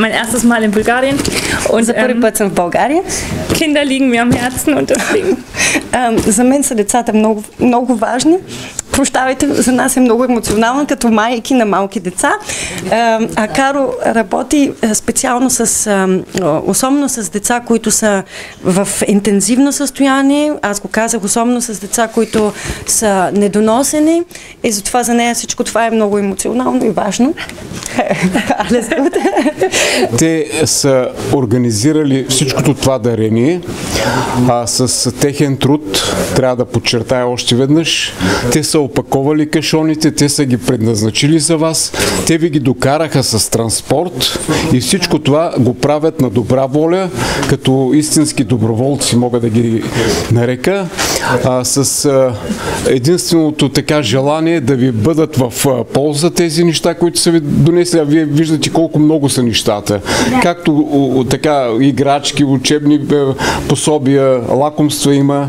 mein erstes Mal in Bulgarien. Und, За първи път съм в България. Kinder liegen mir am Herzen und deswegen. За мен са децата много, много важни прощавайте, за нас е много емоционална като майки на малки деца. А Каро работи специално с, особено с деца, които са в интензивно състояние. Аз го казах, особено с деца, които са недоносени. И затова за нея всичко това е много емоционално и важно. Те са организирали всичкото това дарение, а с техен труд, трябва да подчертая още веднъж, те са опаковали кашоните, те са ги предназначили за вас, те ви ги докараха с транспорт и всичко това го правят на добра воля, като истински доброволци мога да ги нарека, а, с а, единственото така желание да ви бъдат в а, полза тези неща, които са ви донесли, а вие виждате колко много са нещата. Както о, така играчки, учебни пособия, лакомства има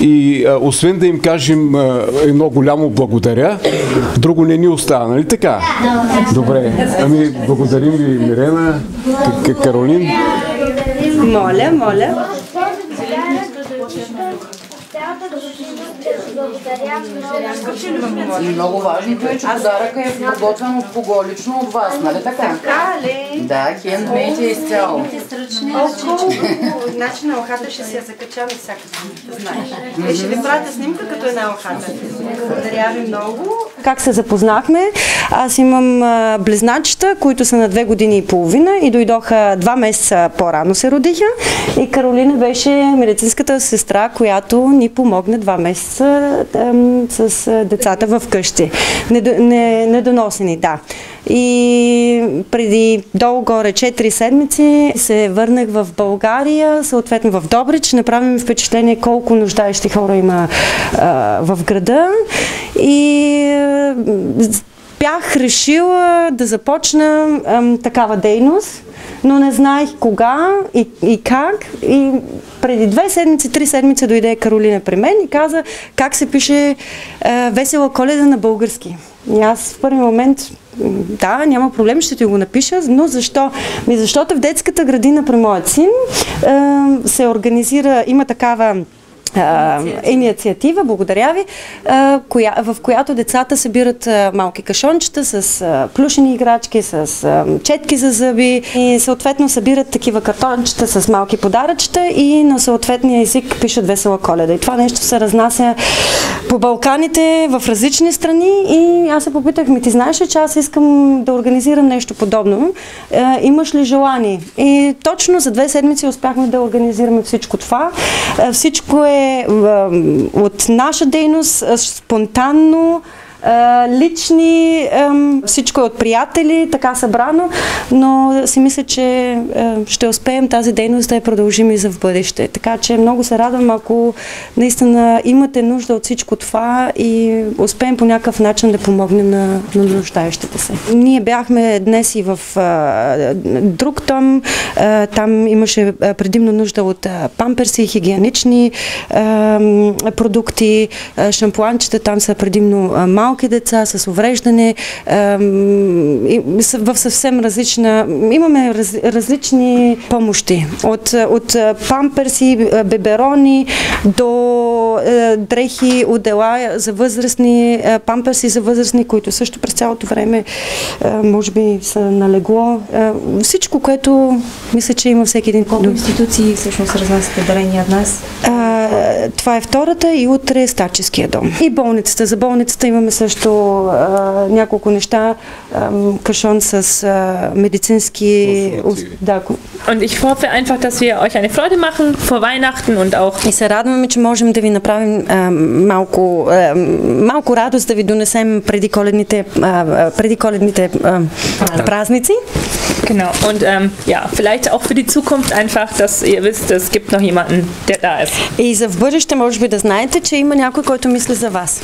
и а, освен да им кажем а, едно голямо благодаря, друго не ни остава, нали така? Добре. Ами, благодарим ви, Мирена, Каролин. Моля, моля. И много важното е, че подаръка е подготвен от кого лично от вас, нали така? Така ли? Да, хендмейт е изцяло. Значи на лохата ще се я закача на всяка знаеш. И ще ви пратя снимка като една лохата. Благодаря ви много. Как се запознахме? Аз имам близначета, които са на две години и половина и дойдоха два месеца по-рано се родиха. И Каролина беше медицинската сестра, която ни помогна два месеца с децата в къщи. Недоносени, да. И преди долу-горе 4 седмици се върнах в България, съответно в Добрич. Направи впечатление колко нуждаещи хора има в града. И бях решила да започна такава дейност но не знаех кога и, и как. И преди две седмици, три седмици дойде Каролина при мен и каза как се пише е, Весела коледа на български. И аз в първи момент, да, няма проблем, ще ти го напиша, но защо? Ми защото в детската градина при моят син е, се организира, има такава инициатива. благодаря ви, а, коя, в която децата събират а, малки кашончета с а, плюшени играчки, с а, четки за зъби и съответно събират такива картончета с малки подаръчета и на съответния език пишат Весела коледа. И това нещо се разнася по Балканите в различни страни и аз се попитах, ми ти знаеш ли, че аз искам да организирам нещо подобно. А, имаш ли желание? И точно за две седмици успяхме да организираме всичко това. А, всичко е от наша дейност спонтанно лични, всичко е от приятели, така събрано, но си мисля, че ще успеем тази дейност да я продължим и за в бъдеще. Така че много се радвам, ако наистина имате нужда от всичко това и успеем по някакъв начин да помогнем на, на нуждаещите се. Ние бяхме днес и в друг том, там имаше предимно нужда от памперси, хигиенични продукти, шампуанчета, там са предимно малки малки деца с увреждане, в съвсем различна... Имаме раз, различни помощи. От, от памперси, беберони до дрехи, отдела за възрастни, памперси за възрастни, които също през цялото време може би са налегло. Всичко, което мисля, че има всеки един... Колко институции всъщност разнасяте дарения от нас? това е втората и утре е стаческия дом. И болницата. За болницата имаме също а, няколко неща. А, кашон с а, медицински... Да. Und ich hoffe einfach, dass wir euch eine Freude machen vor Weihnachten und auch... И се радваме, че можем да ви направим а, малко, а, малко радост да ви донесем преди коледните, а, преди коледните а, празници. Genau. Und ähm, ja, vielleicht auch für die Zukunft einfach, dass ihr wisst, es gibt noch jemanden, der da ist. И за в бъдеще може би да знаете, че има някой, който мисли за вас.